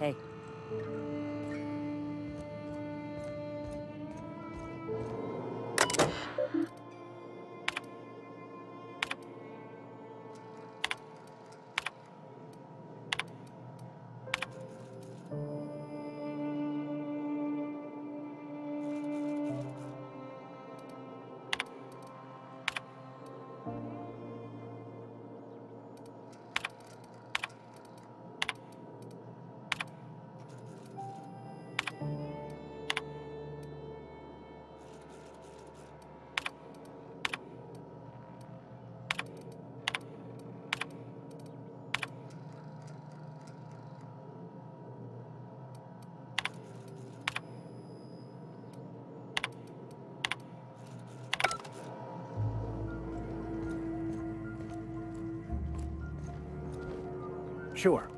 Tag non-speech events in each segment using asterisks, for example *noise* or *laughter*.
Hey. Sure.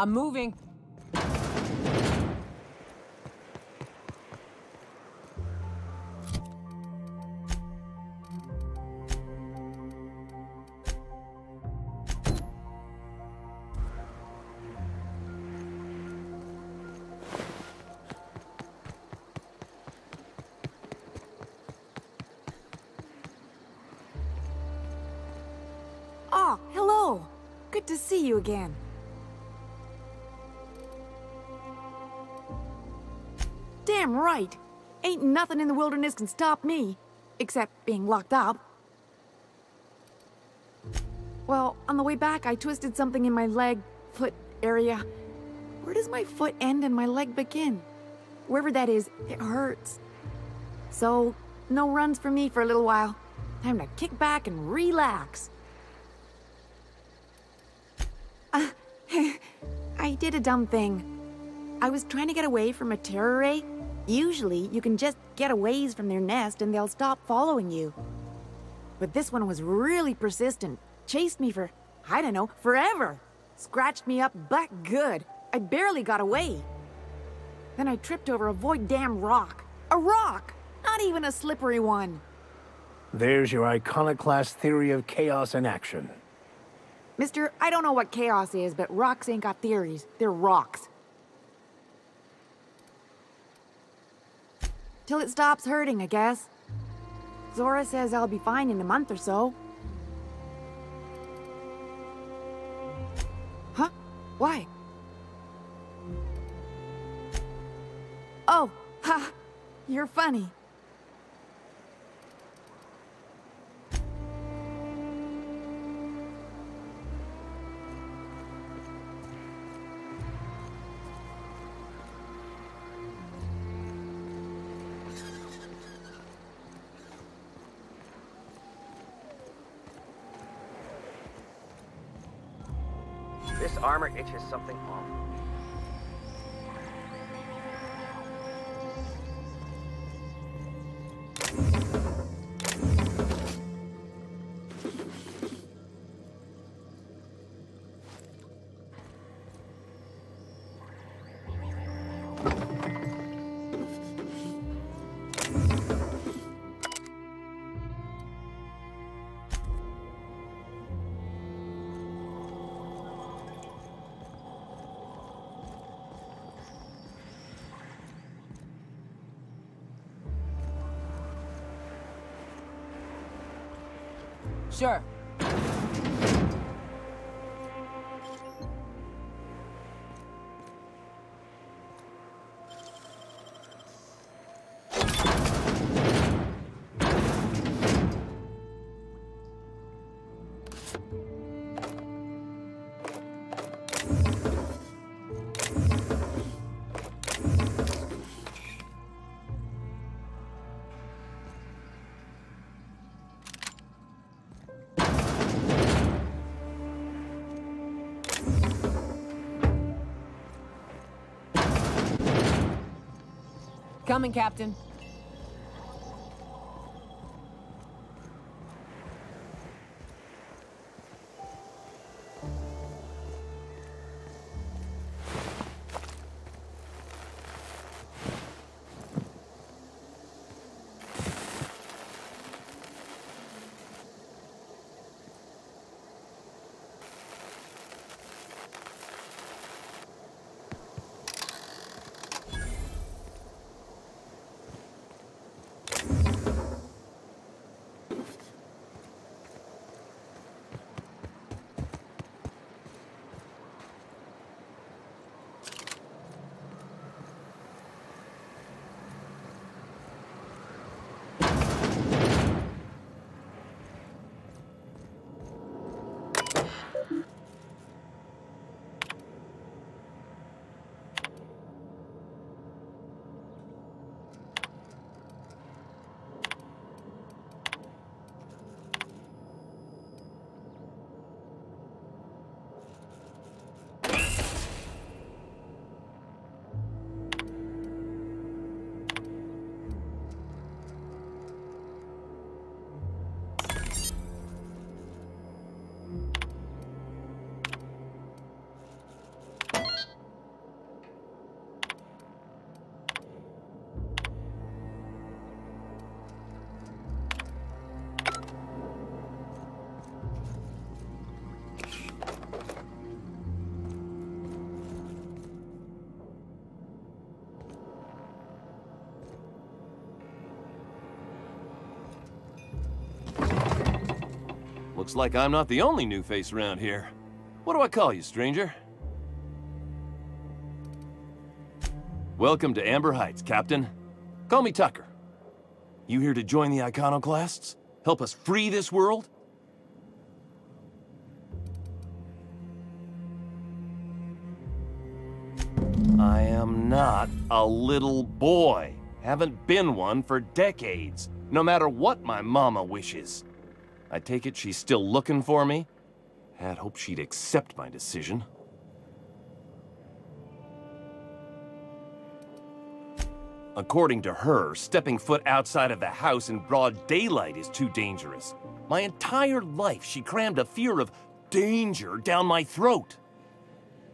I'm moving. Oh, hello. Good to see you again. Ain't nothing in the wilderness can stop me. Except being locked up. Well, on the way back, I twisted something in my leg, foot area. Where does my foot end and my leg begin? Wherever that is, it hurts. So, no runs for me for a little while. Time to kick back and relax. Uh, *laughs* I did a dumb thing. I was trying to get away from a terror ray. Usually, you can just get a ways from their nest and they'll stop following you. But this one was really persistent. Chased me for, I don't know, forever. Scratched me up but good. I barely got away. Then I tripped over a void damn rock. A rock! Not even a slippery one. There's your iconoclast theory of chaos in action. Mister, I don't know what chaos is, but rocks ain't got theories. They're rocks. Till it stops hurting, I guess. Zora says I'll be fine in a month or so. Huh? Why? Oh, *laughs* ha! You're funny. Itches something off. Sure. Coming, Captain. Looks like I'm not the only new face around here. What do I call you, stranger? Welcome to Amber Heights, Captain. Call me Tucker. You here to join the Iconoclasts? Help us free this world? I am not a little boy. Haven't been one for decades, no matter what my mama wishes. I take it she's still looking for me? Had hoped she'd accept my decision. According to her, stepping foot outside of the house in broad daylight is too dangerous. My entire life, she crammed a fear of danger down my throat.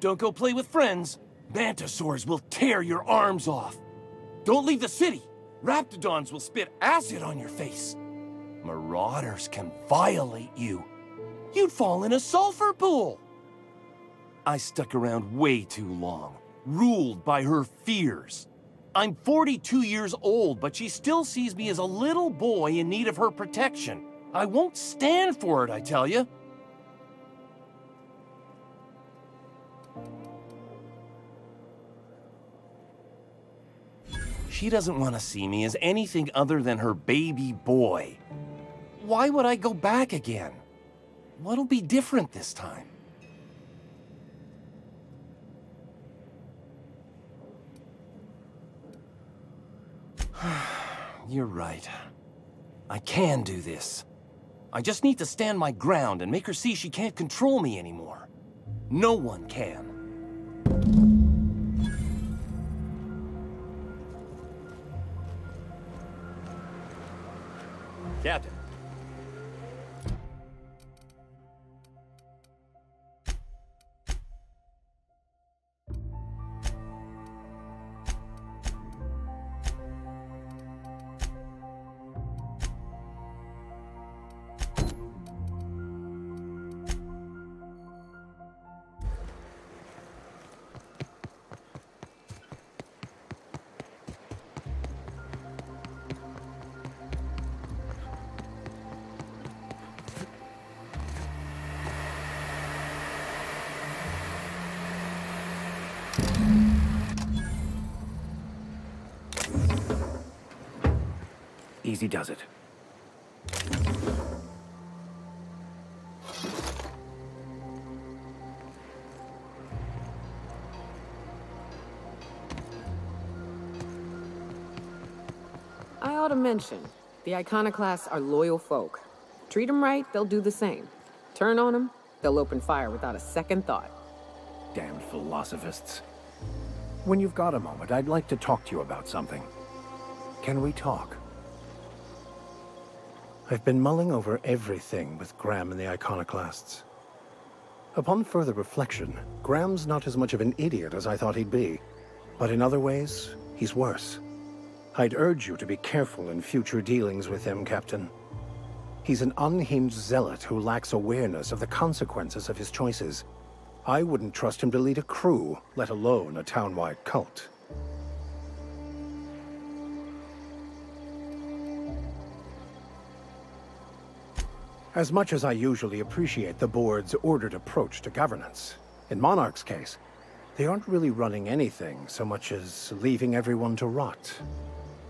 Don't go play with friends. Mantisaurs will tear your arms off. Don't leave the city. Raptidons will spit acid on your face. Marauders can violate you. You'd fall in a sulfur pool. I stuck around way too long, ruled by her fears. I'm 42 years old, but she still sees me as a little boy in need of her protection. I won't stand for it, I tell you. She doesn't want to see me as anything other than her baby boy. Why would I go back again? What'll be different this time? *sighs* You're right. I can do this. I just need to stand my ground and make her see she can't control me anymore. No one can. Captain. Easy does it. I ought to mention, the Iconoclasts are loyal folk. Treat them right, they'll do the same. Turn on them, they'll open fire without a second thought. Damned philosophists. When you've got a moment, I'd like to talk to you about something. Can we talk? I've been mulling over everything with Graham and the Iconoclasts. Upon further reflection, Graham's not as much of an idiot as I thought he'd be. But in other ways, he's worse. I'd urge you to be careful in future dealings with him, Captain. He's an unhinged zealot who lacks awareness of the consequences of his choices. I wouldn't trust him to lead a crew, let alone a town-wide cult. As much as I usually appreciate the board's ordered approach to governance, in Monarch's case, they aren't really running anything so much as leaving everyone to rot.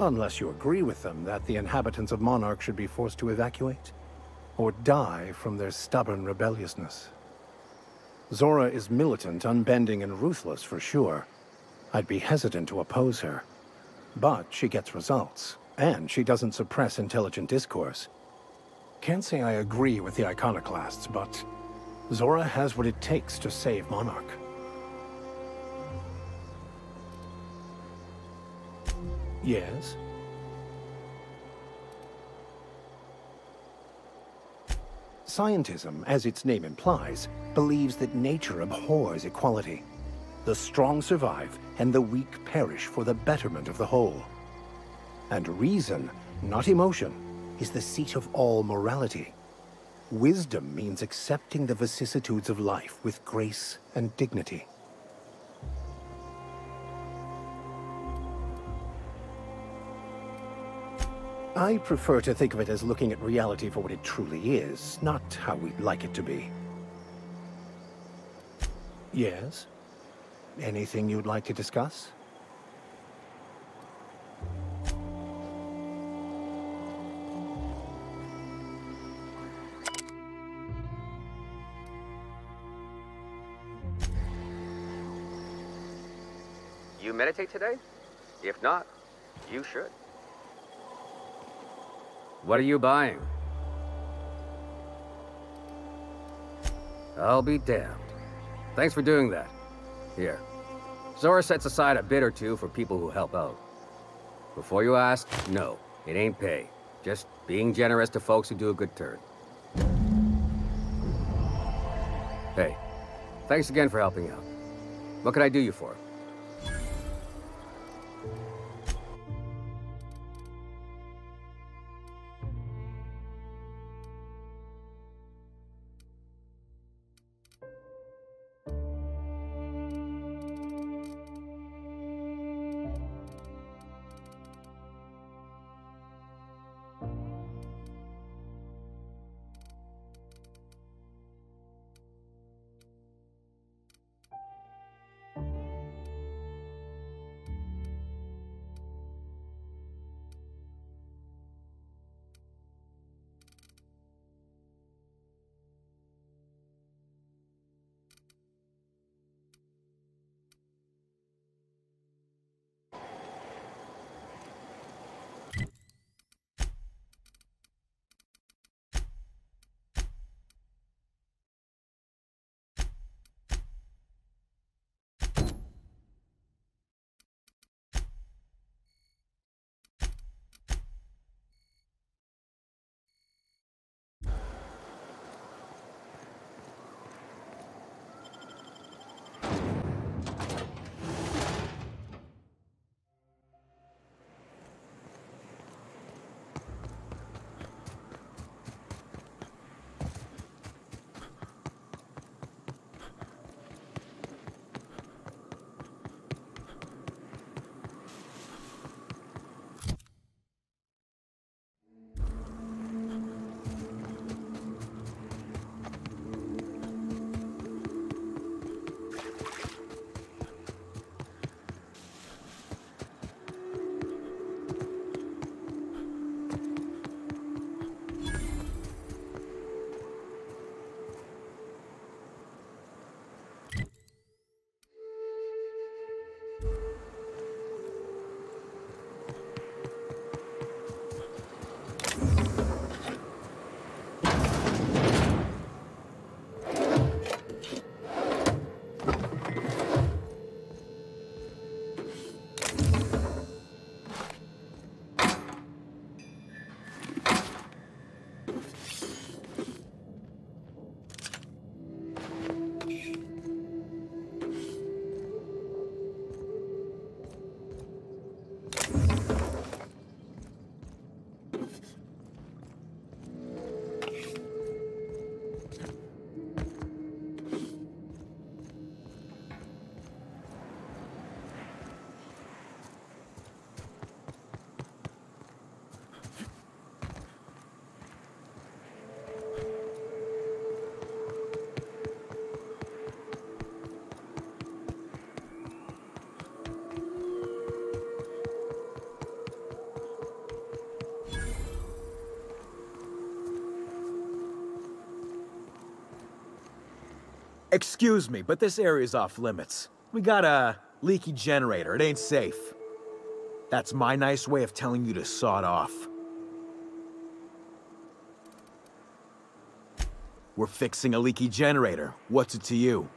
Unless you agree with them that the inhabitants of Monarch should be forced to evacuate, or die from their stubborn rebelliousness. Zora is militant, unbending, and ruthless for sure. I'd be hesitant to oppose her. But she gets results, and she doesn't suppress intelligent discourse. Can't say I agree with the Iconoclasts, but Zora has what it takes to save Monarch. Yes? Scientism, as its name implies, believes that nature abhors equality. The strong survive, and the weak perish for the betterment of the whole. And reason, not emotion, is the seat of all morality. Wisdom means accepting the vicissitudes of life with grace and dignity. I prefer to think of it as looking at reality for what it truly is, not how we'd like it to be. Yes? Anything you'd like to discuss? Meditate today? If not, you should. What are you buying? I'll be damned. Thanks for doing that. Here. Zora sets aside a bit or two for people who help out. Before you ask, no, it ain't pay. Just being generous to folks who do a good turn. Hey, thanks again for helping out. What can I do you for? Excuse me, but this area's off limits. We got a leaky generator. It ain't safe. That's my nice way of telling you to sod off. We're fixing a leaky generator. What's it to you?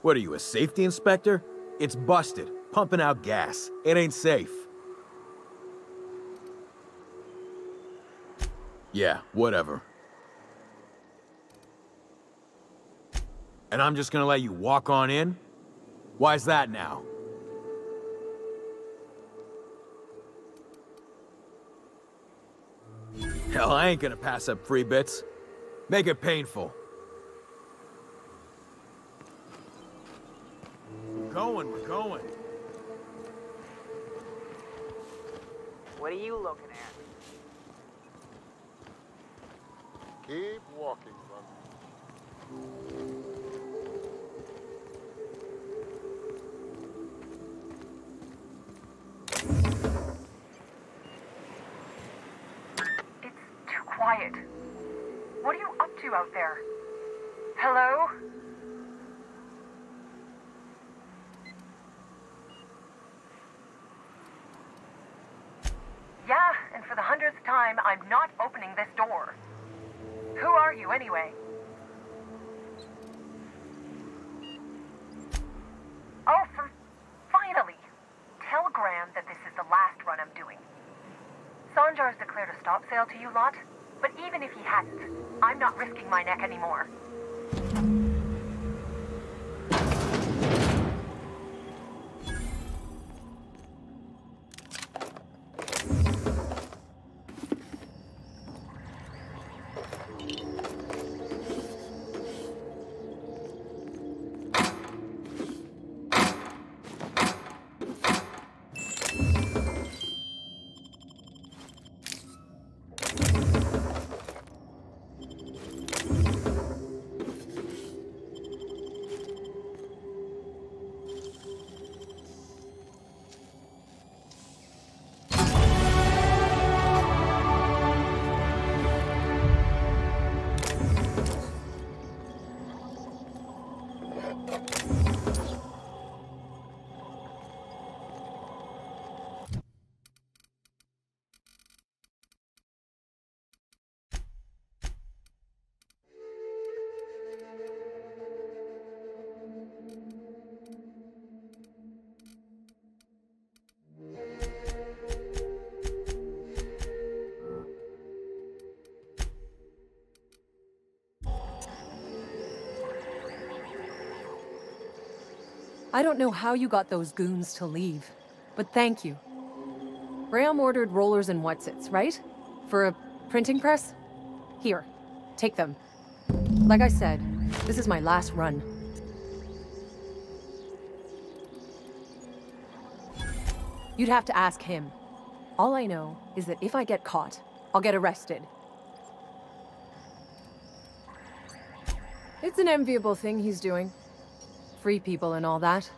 What are you, a safety inspector? It's busted, pumping out gas. It ain't safe. Yeah, whatever. And I'm just gonna let you walk on in? Why's that now? Hell, I ain't gonna pass up free bits. Make it painful. We're going, we're going. What are you looking at? Keep walking, brother. It's too quiet. What are you up to out there? Hello? Yeah, and for the hundredth time, I'm not opening this door. Who are you, anyway? Oh, for finally! Tell Graham that this is the last run I'm doing. Sanjar's declared a stop sale to you lot, but even if he hadn't, I'm not risking my neck anymore. I don't know how you got those goons to leave, but thank you. Graham ordered rollers and whatsits, right? For a printing press? Here, take them. Like I said, this is my last run. You'd have to ask him. All I know is that if I get caught, I'll get arrested. It's an enviable thing he's doing. Free people and all that.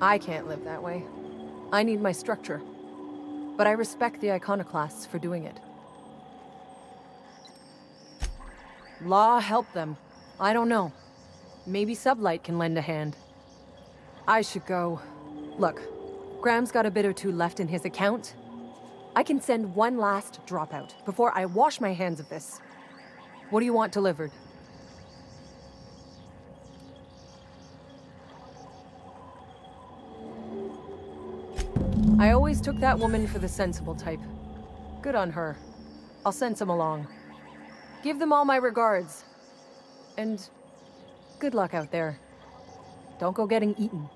I can't live that way. I need my structure. But I respect the iconoclasts for doing it. Law help them. I don't know. Maybe Sublight can lend a hand. I should go. Look, Graham's got a bit or two left in his account. I can send one last dropout before I wash my hands of this. What do you want delivered? I always took that woman for the sensible type. Good on her. I'll send some along. Give them all my regards. And good luck out there. Don't go getting eaten.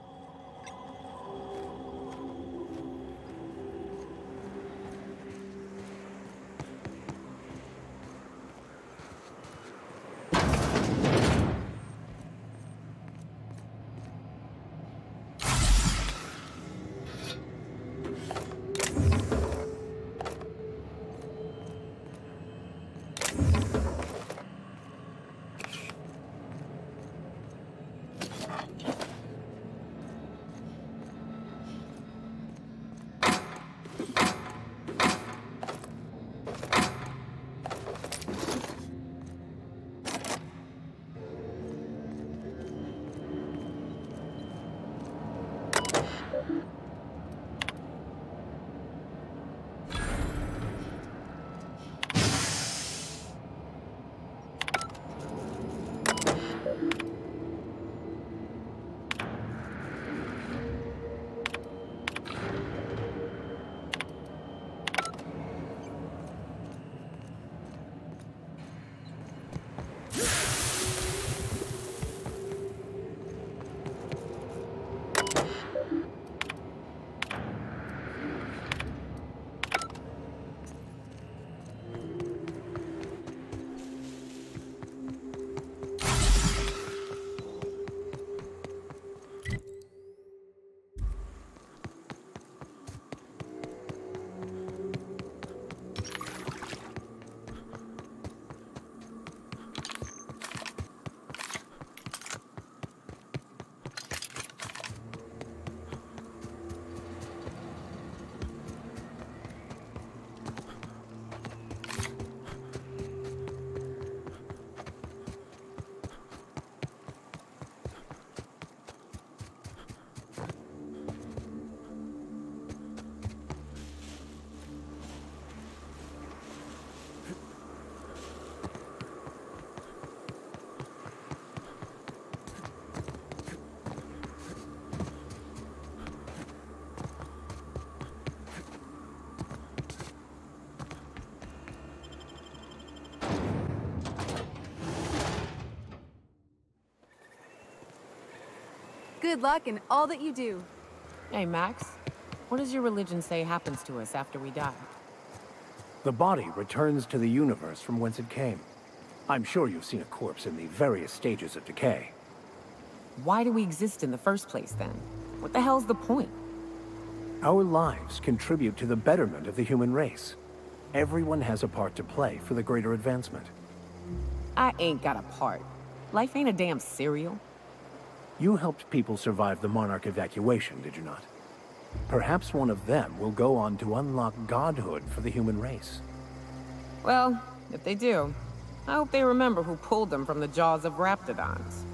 Good luck in all that you do. Hey, Max. What does your religion say happens to us after we die? The body returns to the universe from whence it came. I'm sure you've seen a corpse in the various stages of decay. Why do we exist in the first place, then? What the hell's the point? Our lives contribute to the betterment of the human race. Everyone has a part to play for the greater advancement. I ain't got a part. Life ain't a damn cereal. You helped people survive the Monarch evacuation, did you not? Perhaps one of them will go on to unlock godhood for the human race. Well, if they do, I hope they remember who pulled them from the jaws of Raptidons.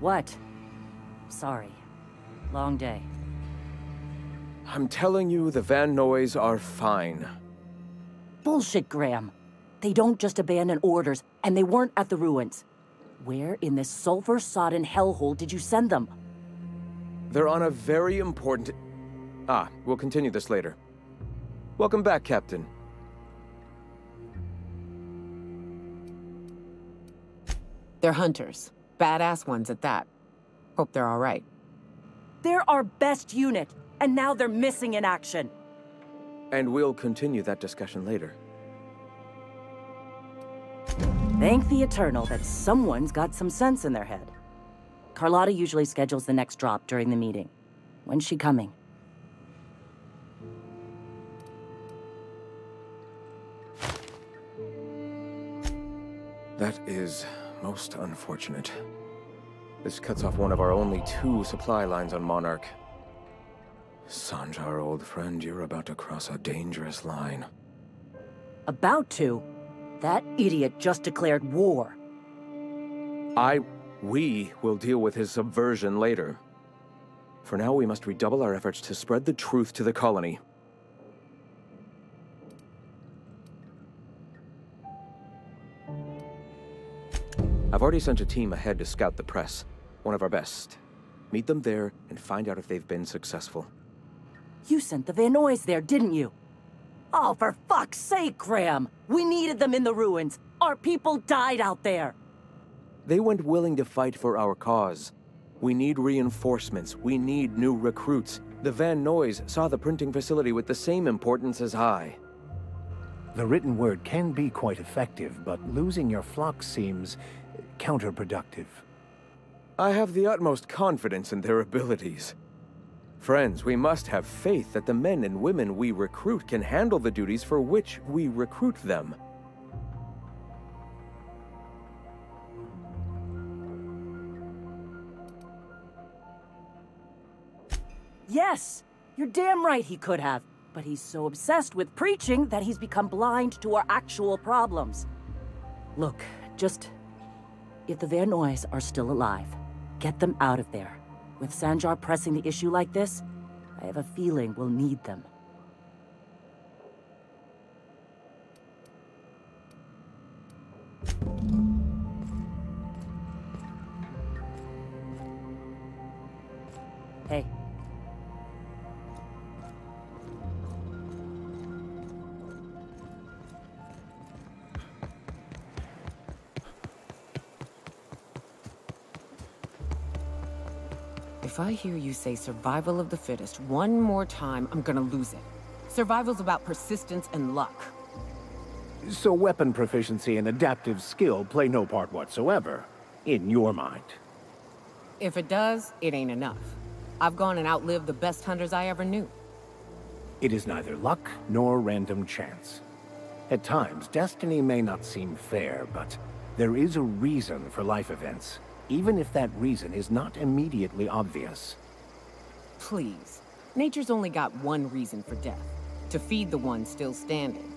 What? Sorry. Long day. I'm telling you, the Van Noys are fine. Bullshit, Graham. They don't just abandon orders, and they weren't at the ruins. Where in this sulfur-sodden hellhole did you send them? They're on a very important... Ah, we'll continue this later. Welcome back, Captain. They're hunters. Badass ones at that. Hope they're all right. They're our best unit, and now they're missing in action. And we'll continue that discussion later. Thank the Eternal that someone's got some sense in their head. Carlotta usually schedules the next drop during the meeting. When's she coming? That is most unfortunate. This cuts off one of our only two supply lines on Monarch. Sanjar, old friend, you're about to cross a dangerous line. About to? That idiot just declared war. I... we will deal with his subversion later. For now, we must redouble our efforts to spread the truth to the colony. I've already sent a team ahead to scout the press. One of our best. Meet them there and find out if they've been successful. You sent the Van Noys there, didn't you? Oh, for fuck's sake, Graham! We needed them in the ruins. Our people died out there. They went willing to fight for our cause. We need reinforcements. We need new recruits. The Van Noys saw the printing facility with the same importance as I. The written word can be quite effective, but losing your flock seems counterproductive. I have the utmost confidence in their abilities. Friends, we must have faith that the men and women we recruit can handle the duties for which we recruit them. Yes! You're damn right he could have. But he's so obsessed with preaching that he's become blind to our actual problems. Look, just... If the Van Noys are still alive, get them out of there. With Sanjar pressing the issue like this, I have a feeling we'll need them. Hey. If I hear you say survival of the fittest one more time, I'm gonna lose it. Survival's about persistence and luck. So weapon proficiency and adaptive skill play no part whatsoever, in your mind. If it does, it ain't enough. I've gone and outlived the best hunters I ever knew. It is neither luck nor random chance. At times, destiny may not seem fair, but there is a reason for life events, even if that reason is not immediately obvious. Please. Nature's only got one reason for death. To feed the one still standing.